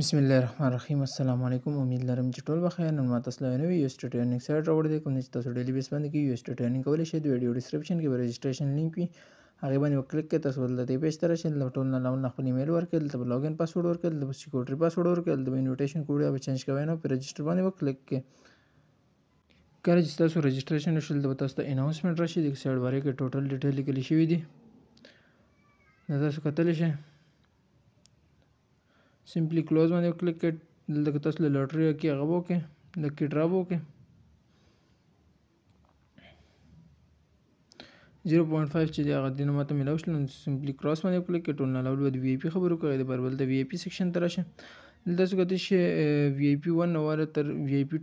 بسم الله الرحمن الرحیم السلام علیکم امید لرم چې ټول بخیر نن ما تاسو له نوې یو سټډي ارننګ سایټ راوړی دی کوم چې تاسو ډیلی بیس باندې کې یو سټډي ارننګ کولی شئ د ویډیو ډیسکرپشن کې به رجسټریشن لینک وي هغې باندې به کلیک کړئ تاسو به دلته دې پیج ته راشئ دلته به ټول نه لاونه خپل ایمیل ورکړئ دلته به لاګین پاسورډ ورکړئ دلته به سیکورټري پاسورډ ورکړئ دلته به انویټیشن کوډ یا به چینج کوئ نو په رجسټر باندې به کلیک کړئ کله چې تاسو رجسټریشن وشول دلته به تاسو ته اناونسمنټ راشي د سایډ باره کې ټوټل ډیټیل لیکل شوي دي دا تاسو کتلی شئ سمپلی کلوز باندې کلیک کړئ دلته که تاسو له لټري کې هغه وکړئ لکې ډرا وکړئ 0.5 چې هغه دینه ماته ملاو شل نو سمپلی کراس باندې کلیک کړئ ټول نه لاول به د وی آی پی خبرو کوي د بربل د وی آی پی سیکشن ته راشه دلته څه کولی شئ وی آی پی 1 نه والا تر وی آی پی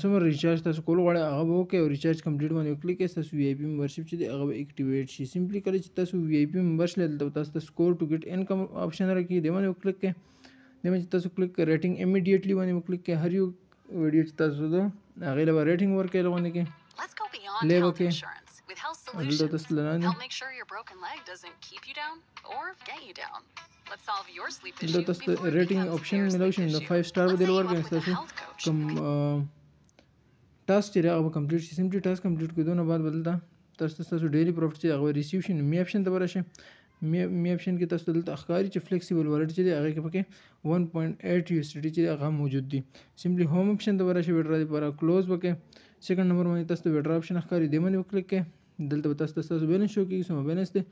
څومره ریچارج تاسو کول غواړئ هغه به وکړئ او ریچارج کمپلیټ باندې وکړئ کې تاسو وی آی پی ممبرشپ چې دی هغه به اکټیویټ شي سمپلی کله چې تاسو وی آی پی ممبر شئ دلته تاسو ته سکور ټو ګیټ انکم آپشن راکړي دی باندې وکړئ کې دی باندې تاسو کلیک کړئ ریټینګ امیډیټلی باندې وکړئ کې هر یو ویډیو چې تاسو ده هغه له ریټینګ ورکړئ لغونه کې لې وکړئ دلته تاسو لاندې دلته تاسو ته ریټینګ آپشن ملو شي نو 5 سټار به دلور کې تاسو کوم ټاسک چې هغه کمپلیټ شي سمپلی ټاسک کمپلیټ کړو نو بعد بدلته تاسو ته تاسو ډیلی پروفټ چې هغه ریسیو شي نو می آپشن ته ورشي می می آپشن کې تاسو دلته ښکاری چې فلیکسیبل والټ چې هغه کې پکې 1.8 یو سټی چې هغه موجود دي سمپلی هوم آپشن ته ورشي وډرا لپاره کلوز وکړي سیکنډ نمبر باندې تاسو ته وډرا آپشن ښکاری دی باندې وکړئ دلته تاسو تاسو بیلنس شو کې سم بیلنس دی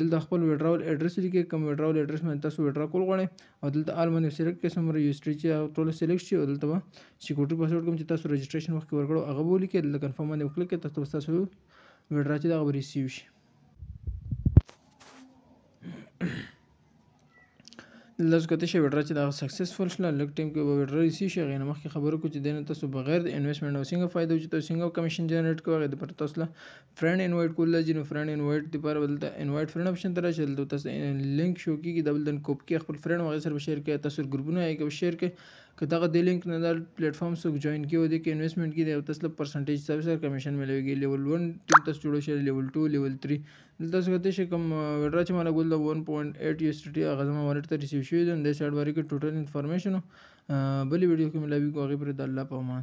دلته خپل ویډراول اډرس لیکي کوم ویډراول اډرس باندې تاسو ویډرا کول غواړئ او دلته آل باندې سلیکټ کړئ څومره یو سټری چې هغه ټول سلیکټ شي او دلته به سکیورټي پاسورډ کوم چې تاسو رجسټریشن وخت کې ورکړو هغه به ولیکئ دلته کنفرم باندې وکړئ کې تاسو تاسو ویډرا چې دغه به ریسیو شي دلته تاسو کتلی شئ ویډرا چې دا سکسیسفول شله لږ ټایم کې به ویډرا ریسیو شي هغې نه مخکې خبرو کو چې دې نه تاسو بغیر د انویسټمنټ او څنګه فایده وچې تاسو څنګه کمیشن جنریټ کوئ هغې دپاره تاسو له فرینډ انوایټ کول راځي نو فرینډ انوایټ دپاره به دلته انوایټ فرینډ اپشن ته راشئ دلته تاسو لینک شو کیږي دا به دلته کوپ کې خپل فرینډ هغې سره به شیر کړئ تاسو ګروپونه هغې کې شیر کړئ که دغه دې لینک نه دا پلیټ فارم څوک جوین کړي او دې کې انویسټمنټ کړي او تاسو له پرسنټیج حساب سره کمیشن ملویږي لیول 1 ټیم تاسو جوړ شئ لیول 2 لیول 3 دلته تاسو کتلی شئ کوم ویډرا چې مالا ګول د 1.8 یو اس ټي ټي هغه زما والټ ته ریسیو شوی دی د سایډ بارې کې ټوټل انفارمیشن بلې ویډیو کې ملاوي کو هغه پر د الله په امان